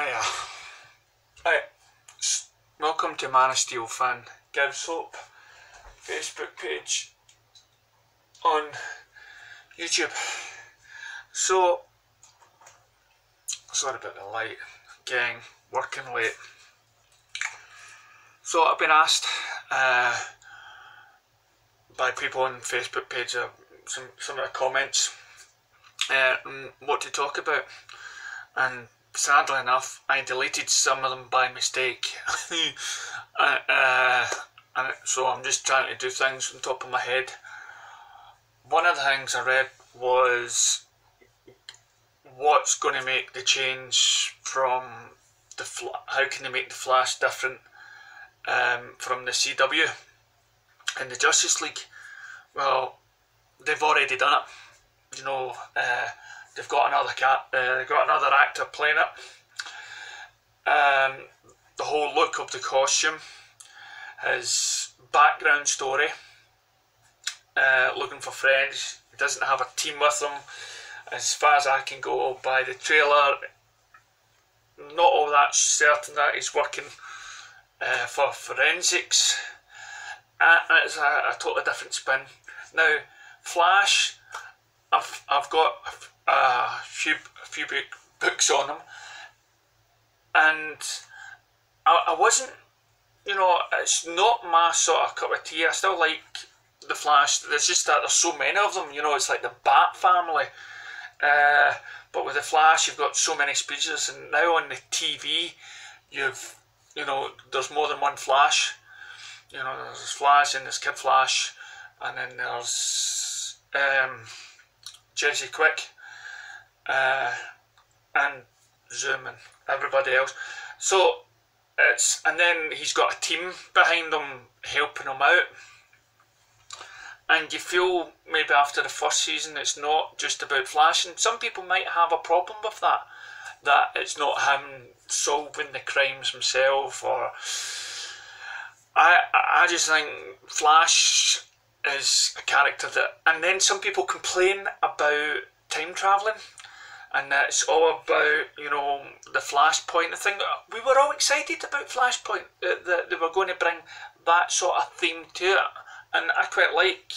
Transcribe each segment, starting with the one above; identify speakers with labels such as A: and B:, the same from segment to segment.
A: Hiya. Right. Welcome to Man of Steel fan. Gives Hope Facebook page on YouTube. So, sorry about the light, gang, working late. So I've been asked uh, by people on Facebook page uh, some some of the comments uh, what to talk about, and sadly enough, I deleted some of them by mistake. uh, uh, and so I'm just trying to do things on top of my head. One of the things I read was what's going to make the change from the how can they make the Flash different um, from the CW and the Justice League. Well, they've already done it. You know, uh, they've got another cat. Uh, they've got another actor playing it. Um, the whole look of the costume, his background story, uh, looking for friends. He doesn't have a team with him. As far as I can go by the trailer, not all that certain that he's working uh, for forensics. Uh, it's a, a totally different spin. Now, Flash, I've, I've got a few, a few book, books on him, and I, I wasn't, you know, it's not my sort of cup of tea. I still like the Flash. There's just that there's so many of them. You know, it's like the Bat family. Uh, but with the Flash, you've got so many species, and now on the TV, you've you know, there's more than one Flash. You know, there's Flash and there's Kid Flash, and then there's um, Jesse Quick, uh, and Zoom and everybody else. So it's and then he's got a team behind him helping him out. And you feel maybe after the first season it's not just about Flash, and some people might have a problem with that. That it's not him solving the crimes himself, or I I just think Flash is a character that, and then some people complain about time traveling and it's all about you know the Flashpoint thing. We were all excited about Flashpoint uh, that they were going to bring that sort of theme to it, and I quite like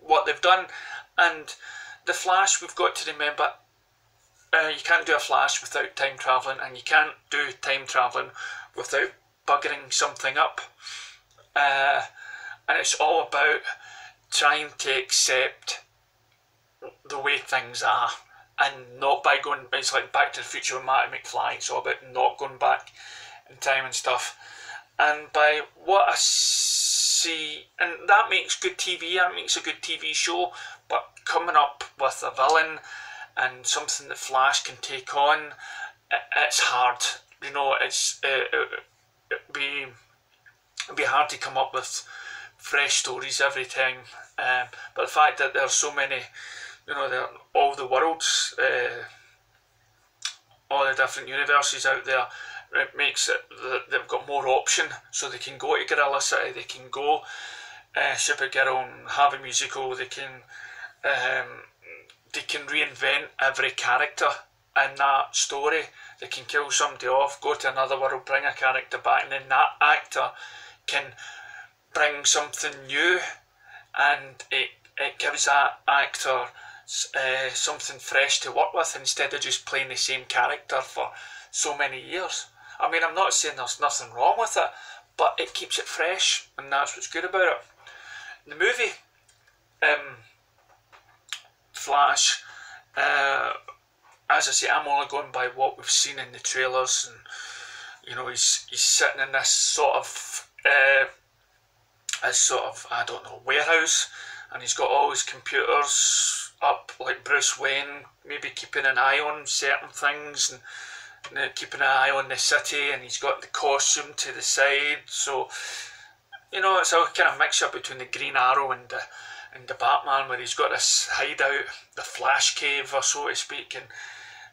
A: what they've done. And the Flash, we've got to remember, uh, you can't do a Flash without time traveling, and you can't do time traveling without buggering something up. Uh, and it's all about trying to accept the way things are and not by going it's like back to the future with Marty McFly. It's all about not going back in time and stuff. And by what I see and that makes good TV that makes a good TV show but coming up with a villain and something that Flash can take on it's hard. You know it's uh, it'd be it'd be hard to come up with fresh stories every time. Um, but the fact that there's so many you know, all the worlds, uh, all the different universes out there, it makes it that they've got more option, so they can go to Gorilla City, they can go uh, Supergirl and have a musical, they can um, they can reinvent every character in that story. They can kill somebody off, go to another world, bring a character back, and then that actor can bring something new, and it it gives that actor uh, something fresh to work with instead of just playing the same character for so many years. I mean, I'm not saying there's nothing wrong with it, but it keeps it fresh, and that's what's good about it. The movie, um, Flash, uh, as I say, I'm only going by what we've seen in the trailers, and you know, he's he's sitting in this sort of, uh, this sort of, I don't know, warehouse, and he's got all his computers up like Bruce Wayne, maybe keeping an eye on certain things and, keeping an eye on the city, and he's got the costume to the side. So, you know, it's a kind of mix up between the Green Arrow and the and the Batman, where he's got this hideout, the Flash Cave, or so to speak, and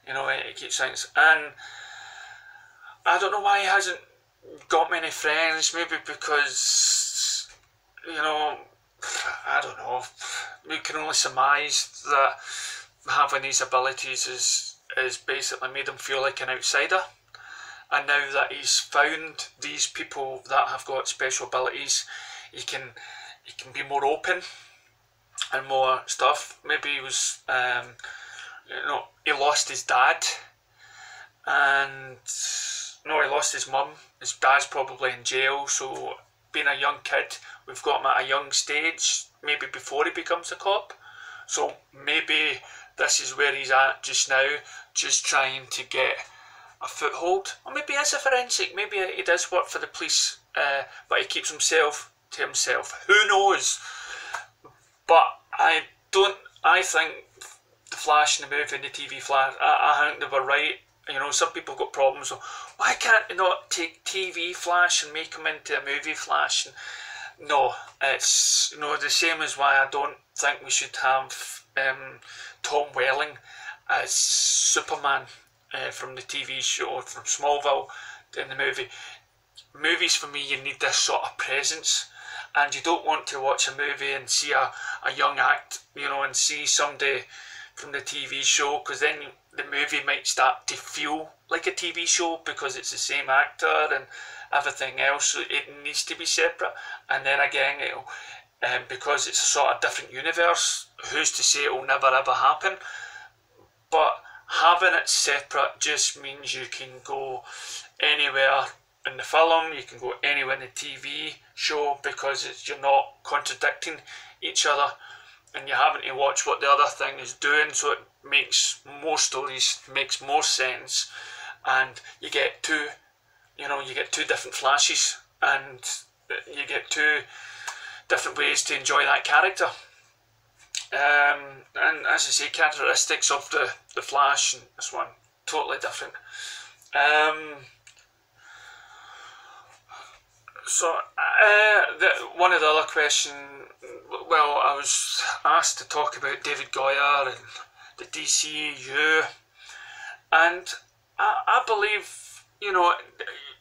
A: you know, it, it keeps things. And I don't know why he hasn't got many friends. Maybe because you know I don't know. We can only surmise that having these abilities is is basically made him feel like an outsider. and now that he's found these people that have got special abilities, he can he can be more open and more stuff. Maybe he was um, you know he lost his dad, and no, he lost his mum. His dad's probably in jail, so being a young kid, we've got him at a young stage, maybe before he becomes a cop. So maybe this is where he's at just now, just trying to get a foothold. Or maybe as a forensic, maybe he does work for the police, uh, but he keeps himself to himself. Who knows? But I don't, I think the Flash in the movie and the TV Flash, I, I think they were right. You know, some people got problems. So why can't they not take TV Flash and make him into a movie Flash? And no, it's know the same as why I don't think we should have um, Tom Welling as Superman uh, from the TV show from Smallville in the movie. Movies for me, you need this sort of presence, and you don't want to watch a movie and see a, a young act, you know, and see somebody from the TV show because then the movie might start to feel like a TV show because it's the same actor and everything else. It needs to be separate, and then again, it'll um, because it's a sort of different universe. Who's to say it will never ever happen? But having it separate just means you can go anywhere in the film, you can go anywhere in the TV show because you're not contradicting each other and you're having to watch what the other thing is doing so it makes more stories, makes more sense and you get two, you know, you get two different flashes and you get two different ways to enjoy that character. Um, and as I say, characteristics of the, the Flash and this one totally different. Um, so, uh, the, one of the other question, well, I was asked to talk about David Goyer and the DCU, and I, I believe, you know,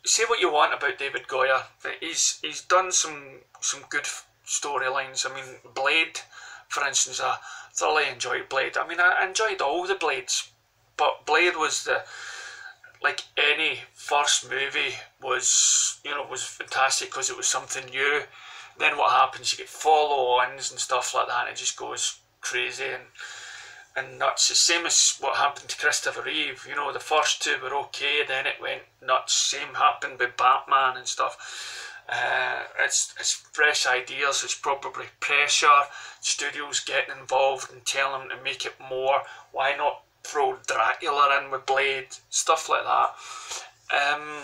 A: say what you want about David Goyer, he's he's done some some good storylines. I mean, Blade for instance, I thoroughly enjoyed Blade. I mean, I enjoyed all the Blades, but Blade was the like any first movie was you know was fantastic because it was something new. Then what happens? You get follow-ons and stuff like that, and it just goes crazy and and nuts. The same as what happened to Christopher Reeve. You know, the first two were okay, then it went nuts. Same happened with Batman and stuff. Uh, it's, it's fresh ideas, it's probably pressure, studios getting involved and telling them to make it more. Why not throw Dracula in with Blade? Stuff like that. Um,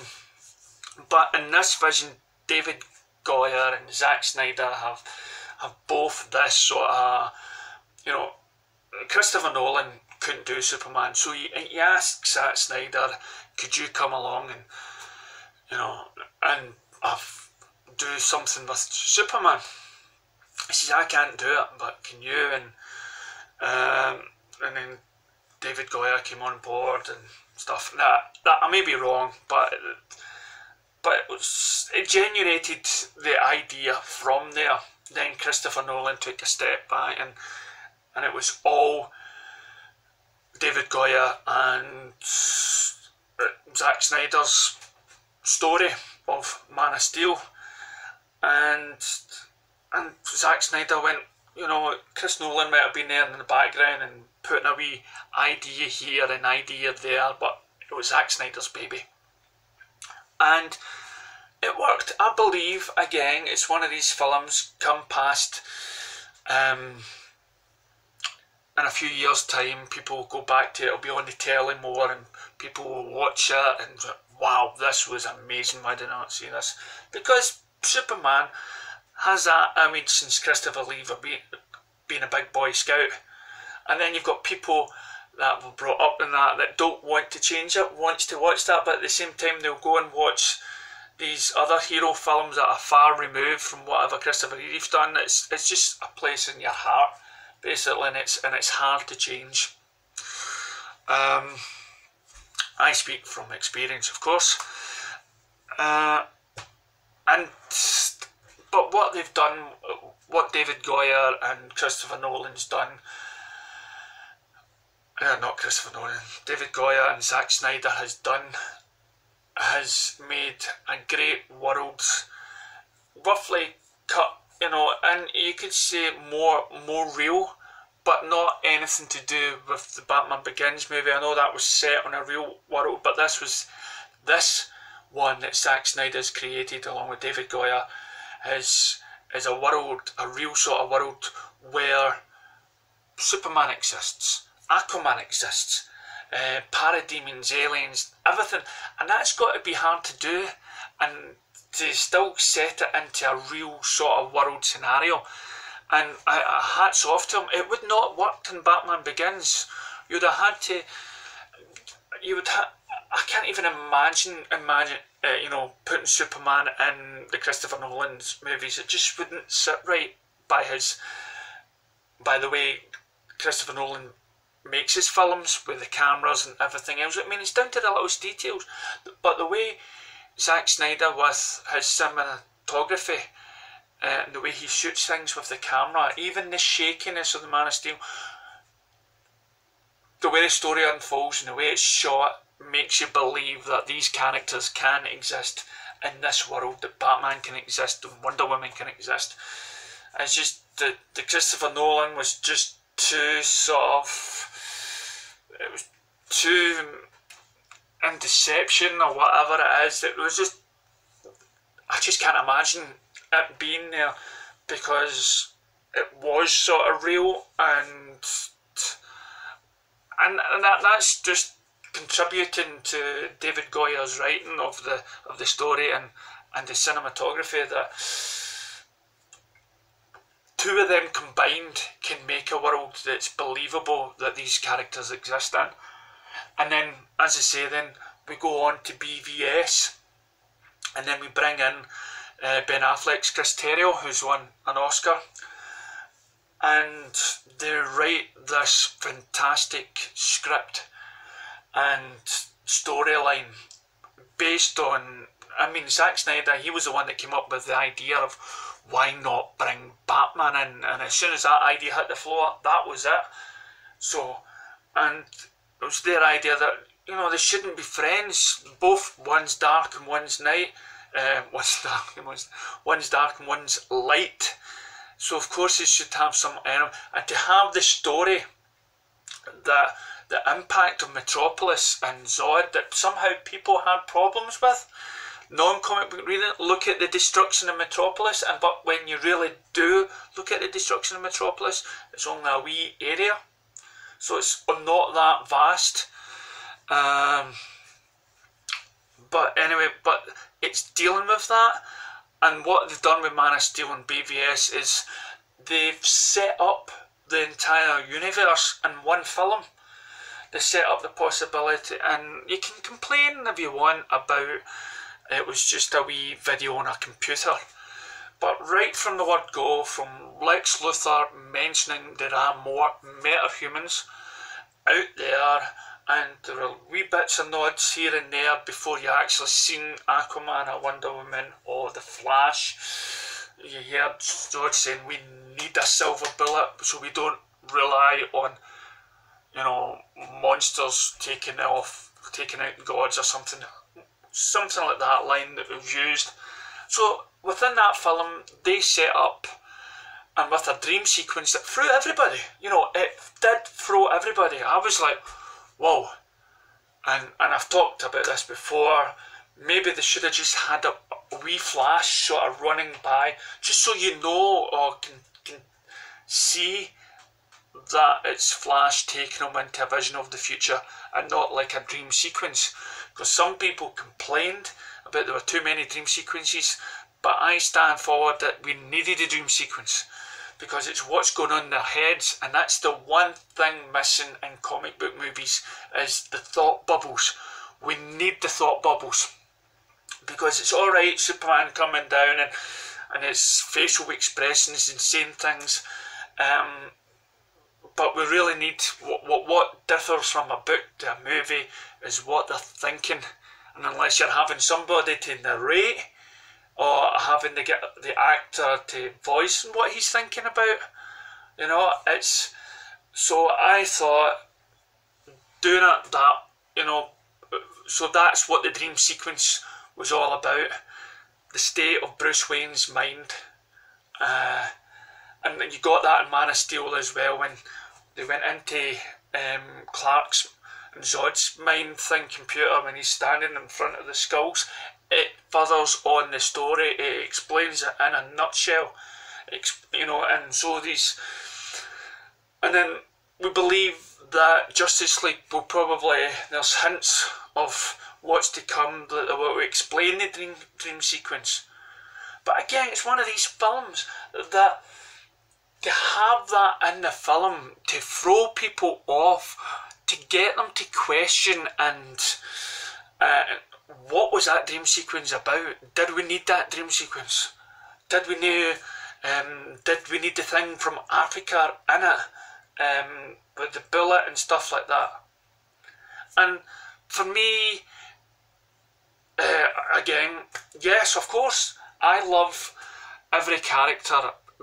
A: but in this vision, David Goyer and Zack Snyder have have both this sort of, you know, Christopher Nolan couldn't do Superman, so he, he asked Zack Snyder, could you come along and, you know, and I've do something with Superman. He says, I can't do it, but can you? And um, and then David Goyer came on board and stuff. Now, that I may be wrong, but but it was it generated the idea from there. Then Christopher Nolan took a step back, and and it was all David Goyer and Zack Snyder's story of Man of Steel and and Zack Snyder went, you know, Chris Nolan might have been there in the background and putting a wee idea here and idea there, but it was Zack Snyder's baby. And it worked. I believe, again, it's one of these films come past um, in a few years' time, people will go back to it, it'll be on the telly more, and people will watch it and wow, this was amazing. Why did I not see this? Because Superman has that image since Christopher Reeve being a big boy scout. And then you've got people that were brought up in that that don't want to change it, wants to watch that, but at the same time they'll go and watch these other hero films that are far removed from whatever Christopher Reeve's done. It's it's just a place in your heart, basically, and it's and it's hard to change. Um, I speak from experience, of course. Uh, and but what they've done, what David Goyer and Christopher Nolan's done, uh, not Christopher Nolan, David Goyer and Zack Snyder has done has made a great world, roughly cut, you know, and you could say more more real, but not anything to do with the Batman Begins movie. I know that was set on a real world, but this was this one that Zack Snyder's created along with David Goyer is is a world, a real sort of world where Superman exists, Aquaman exists, uh, parademons, aliens, everything, and that's got to be hard to do, and to still set it into a real sort of world scenario. And I hats off to him. It would not work in Batman Begins. You'd have had to. You would have. I can't even imagine imagine uh, you know putting Superman in the Christopher Nolan's movies. It just wouldn't sit right by his by the way Christopher Nolan makes his films with the cameras and everything else. I mean, it's down to the little details, but the way Zack Snyder with his cinematography uh, and the way he shoots things with the camera, even the shakiness of the Man of Steel, the way the story unfolds and the way it's shot makes you believe that these characters can exist in this world, that Batman can exist and Wonder Woman can exist. It's just the, the Christopher Nolan was just too sort of it was too Inception or whatever it is. It was just I just can't imagine it being there because it was sort of real and and, and that, that's just contributing to David Goyer's writing of the of the story and and the cinematography that two of them combined can make a world that's believable that these characters exist in. And then, as I say, then we go on to BVS, and then we bring in uh, Ben Affleck's Chris Terrio, who's won an Oscar, and they write this fantastic script and storyline based on. I mean, Zack Snyder, he was the one that came up with the idea of why not bring Batman in? And as soon as that idea hit the floor, that was it. So, and it was their idea that, you know, they shouldn't be friends. Both one's dark and one's night. Uh, one's dark and one's, one's dark and one's light. So of course it should have some element. And to have the story that the impact of Metropolis and Zod that somehow people had problems with non-comic book reading, look at the destruction of Metropolis, and but when you really do look at the destruction of Metropolis, it's only a wee area, so it's not that vast. Um, but anyway, but it's dealing with that, and what they've done with Man of Steel and BVS is they've set up the entire universe in one film. They set up the possibility, and you can complain if you want about it was just a wee video on a computer. But right from the word go, from Lex Luthor mentioning there are more metahumans out there, and there are wee bits of nods here and there before you actually seen Aquaman or Wonder Woman or The Flash. You heard George saying we need a silver bullet so we don't rely on, you know, monsters taking off, taking out gods or something something like that line that was used. So within that film, they set up and with a dream sequence that threw everybody. You know, it did throw everybody. I was like, whoa. And and I've talked about this before. Maybe they should have just had a, a wee flash sort of running by, just so you know or can can see that it's Flash taking them into a vision of the future and not like a dream sequence. Because some people complained about there were too many dream sequences, but I stand forward that we needed a dream sequence because it's what's going on in their heads, and that's the one thing missing in comic book movies is the thought bubbles. We need the thought bubbles because it's all right, Superman coming down and and his facial expressions and saying things. Um, but we really need what, what what differs from a book to a movie is what they're thinking, and unless you're having somebody to narrate or having to get the actor to voice what he's thinking about, you know, it's so I thought doing it that you know so that's what the dream sequence was all about. The state of Bruce Wayne's mind. Uh, and you got that in Man of Steel as well when they went into um, Clark's and Zod's mind thing computer when he's standing in front of the skulls. It furthers on the story. It explains it in a nutshell. You know, and so these, and then we believe that Justice League will probably there's hints of what's to come that will explain the dream dream sequence. But again, it's one of these films that to have that in the film to throw people off, to get them to question and uh, what was that dream sequence about? Did we need that dream sequence? Did we need um, did we need the thing from Africa in it um, with the bullet and stuff like that? And for me, uh, again, yes, of course, I love every character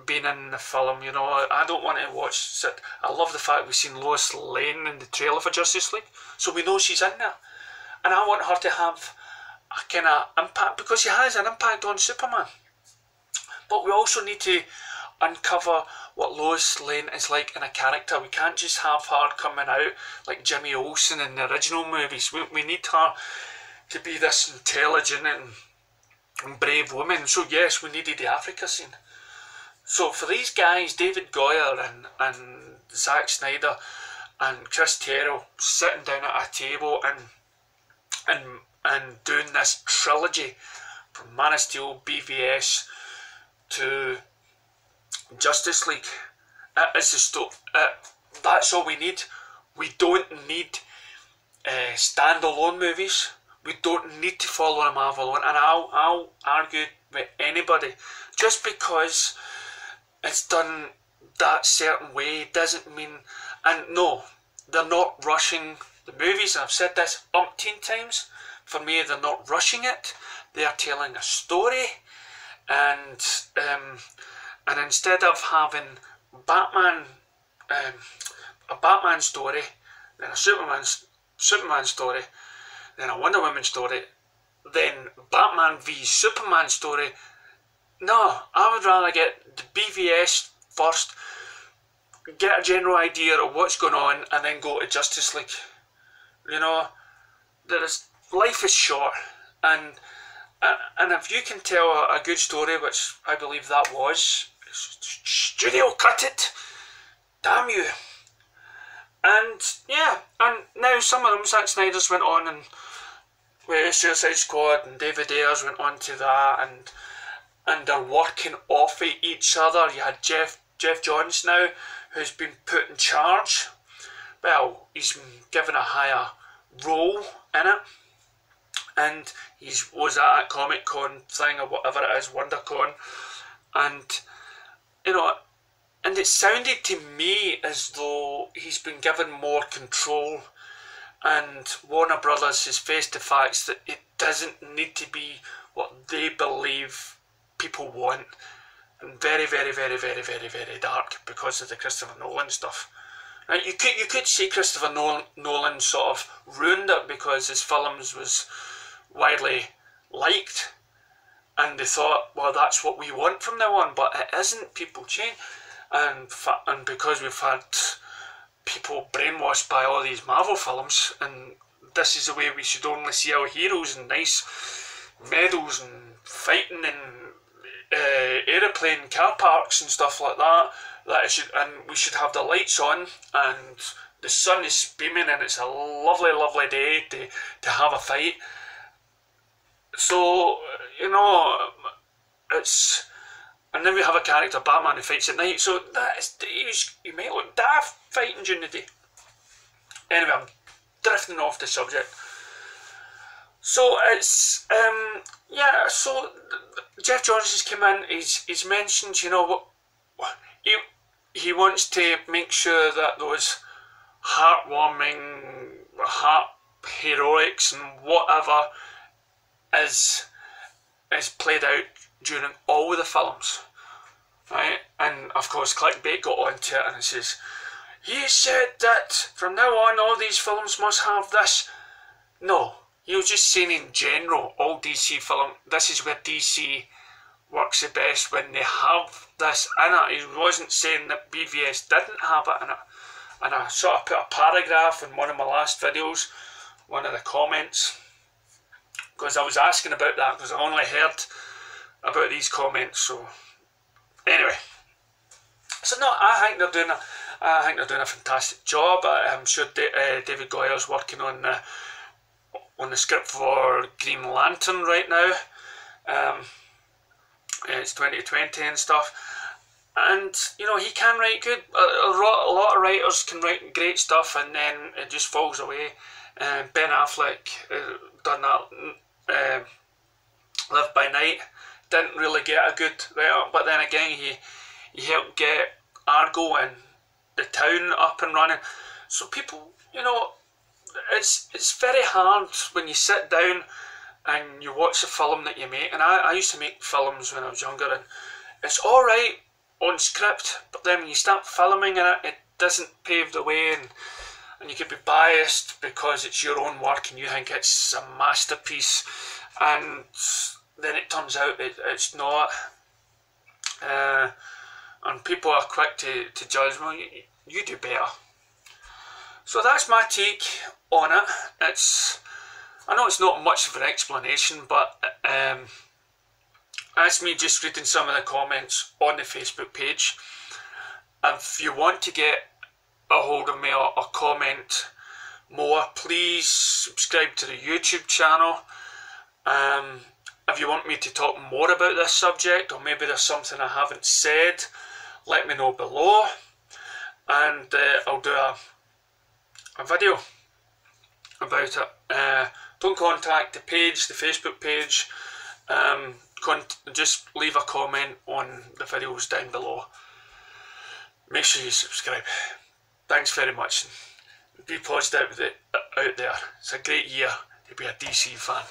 A: being in the film. You know, I don't want to watch it. I love the fact we've seen Lois Lane in the trailer for Justice League, so we know she's in there, and I want her to have a kind of impact because she has an impact on Superman. But we also need to uncover what Lois Lane is like in a character. We can't just have her coming out like Jimmy Olsen in the original movies. We, we need her to be this intelligent and, and brave woman. So yes, we needed the Africa scene. So for these guys, David Goyer and, and Zack Snyder and Chris Terrio sitting down at a table and and and doing this trilogy from Man of Steel, BVS to Justice League. It is the sto- uh, that's all we need. We don't need uh, standalone movies. We don't need to follow a Marvel one. And I'll, I'll argue with anybody just because it's done that certain way doesn't mean. And no, they're not rushing the movies. I've said this umpteen times. For me, they're not rushing it. They are telling a story, and um, and instead of having Batman, um, a Batman story, then a Superman Superman story, then a Wonder Woman story, then Batman v Superman story, no, I would rather get the BVS first, get a general idea of what's going on, and then go to Justice League. You know, there is life is short, and uh, and if you can tell a, good story, which I believe that was, studio cut it. Damn you. And yeah, and now some of them, Zack Snyder's went on and with Suicide Squad and David Ayers went on to that and and they're working off of each other. You had Jeff Geoff Johns now, who's been put in charge. Well, he's given a higher role in it, and he's was at a Comic Con thing or whatever it is, WonderCon, and you know, and it sounded to me as though he's been given more control. And Warner Brothers has faced the facts that it doesn't need to be what they believe people want and very, very, very, very, very, very dark because of the Christopher Nolan stuff. Right, you could you could say Christopher Nolan, Nolan sort of ruined it because his films was widely liked, and they thought, well, that's what we want from now on. But it isn't. People change, and and because we've had people brainwashed by all these Marvel films, and this is the way we should only see our heroes and nice medals and fighting and uh, aeroplane car parks and stuff like that. That should, and we should have the lights on and the sun is beaming and it's a lovely, lovely day to, to have a fight. So, you know, it's. And then we have a character, Batman, who fights at night. So that is, you might look daft fighting during the day. Anyway, I'm drifting off the subject. So it's um, yeah. So Geoff Johns has come in. He's he's mentioned you know what he he wants to make sure that those heartwarming, heart heroics and whatever is is played out during all the films, right? And of course, clickbait got onto it and it says, "He said that from now on all these films must have this." No, he was just saying in general, all DC film, this is where DC works the best when they have this in it. He wasn't saying that BVS didn't have it in it. And I sort of put a paragraph in one of my last videos, one of the comments, because I was asking about that because I only heard about these comments. So anyway, so no, I think they're doing a, I think they're doing a fantastic job. I'm sure uh, David Goyer's working on the on the script for Green Lantern right now. Um, it's 2020 and stuff. And you know he can write good. A, a, lot, of writers can write great stuff, and then it just falls away. Uh, ben Affleck uh, done that. Uh, Live by Night didn't really get a good write but then again he he helped get Argo and the town up and running. So people, you know, it's it's very hard when you sit down and you watch a film that you make. And I, I used to make films when I was younger, and it's all right on script, but then when you start filming it, it doesn't pave the way, and and you could be biased because it's your own work and you think it's a masterpiece, and then it turns out it, it's not. Uh, and people are quick to, to judge, well, you, you do better. So that's my take on it. It's I know it's not much of an explanation, but um, that's me just reading some of the comments on the Facebook page. If you want to get a hold of me or, or comment more, please subscribe to the YouTube channel. Um, if you want me to talk more about this subject, or maybe there's something I haven't said, let me know below. And uh, I'll do a, a video about it. Uh, don't contact the page, the Facebook page. Um, just leave a comment on the videos down below. Make sure you subscribe. Thanks very much. Be positive out there. It's a great year to be a DC fan.